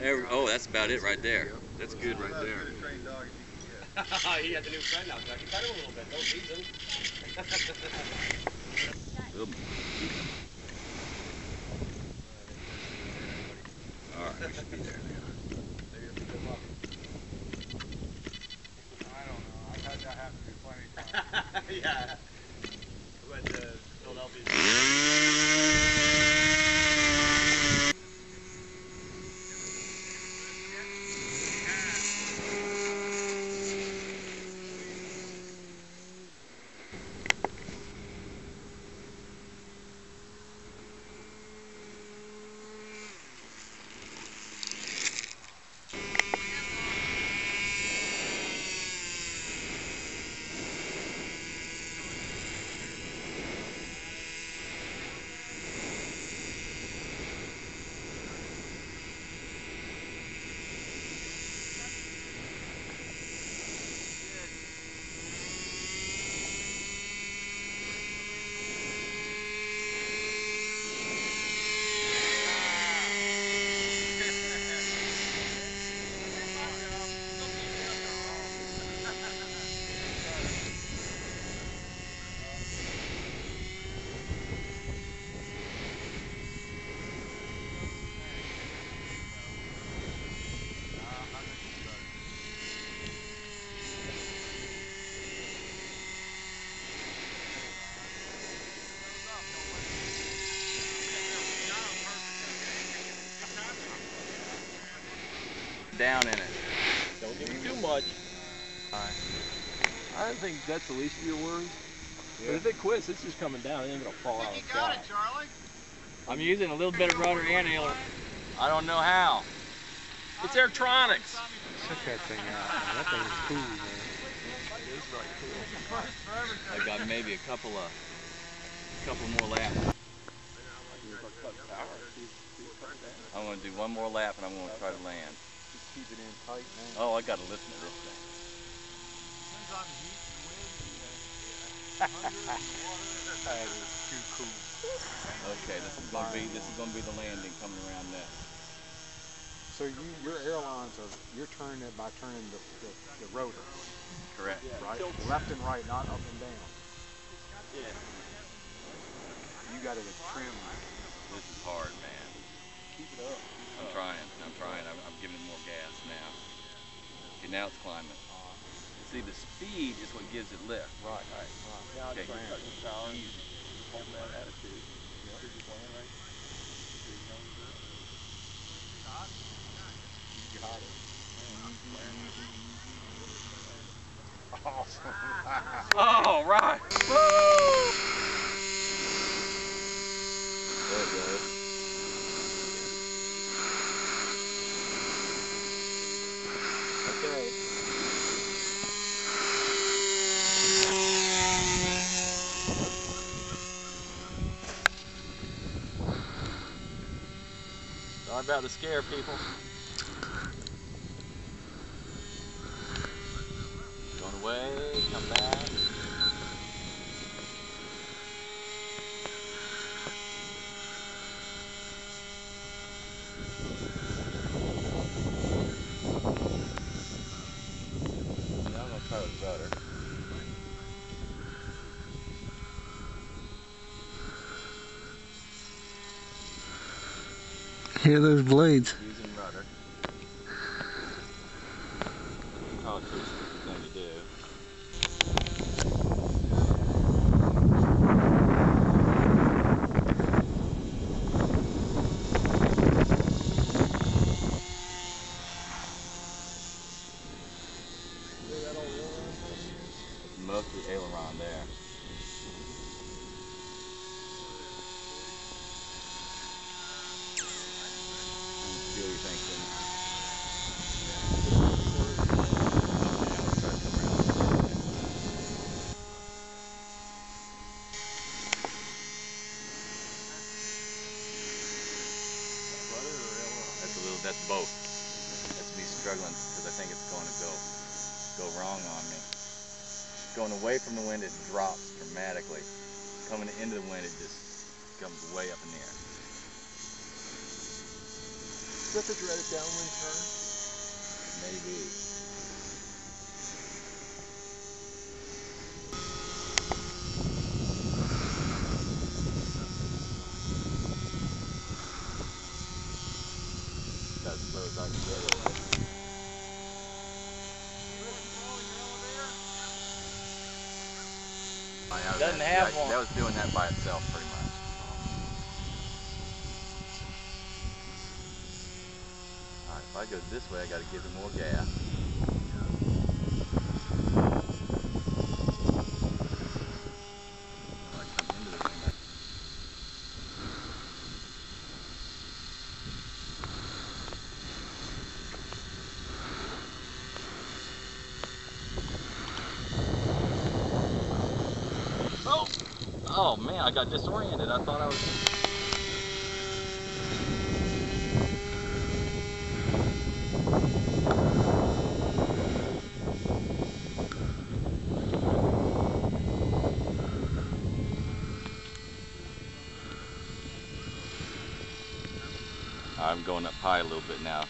There- oh, that's about it right there. That's good right there. he has a new friend I can cut him a little bit. Don't tease him. All right, we should be there now. I don't know. I've had that happen to me plenty of times. yeah. We went to Philadelphia. Down in it. Don't give him too much. I don't think that's the least of your worries. But if it quits, it's just coming down. It ain't gonna fall out of the sky. Charlie. I'm using a little bit of rudder and aileron. I don't know how. It's Airtronics. Check that thing out. Man. That thing is cool, man. I got maybe a couple of, a couple more laps. I'm gonna do one more lap and I'm gonna try to land. Just keep it in tight, man. Oh, I gotta listen to this thing. That is too cool. Okay, this is gonna be this is gonna be the landing coming around that. So you, your ailerons are, you're turning it by turning the, the, the rotor, Correct. right? Left and right, not up and down. Yeah. You got it trim. This is hard, man. Keep it up. I'm trying. I'm trying. I'm, I'm giving it more gas now. Okay, now it's climbing. See, the speed is what gives it lift. Right, right, right. Okay. Hold that attitude. You got it. Awesome. Oh, right. Woo! Sorry about to scare people. Going away, come back. Now I'm gonna try the rudder. Hear those blades? using rudder. Oh, Going to do. Most of the aileron there. See what you think, Jimmy. That's that's both. That's me struggling because I think it's going to go, go wrong on me. Going away from the wind, it drops dramatically. Coming into the wind, it just comes way up in the air. slippage right at downwind turn? Maybe. Got as slow as I can get it. Oh, yeah, Doesn't that- have one. That was doing that by itself pretty much. Alright, if I go this way, I gotta give it more gas. When I come into the wind, I- Oh! Oh man, I got disoriented. I thought I was. I'm going up high a little bit now.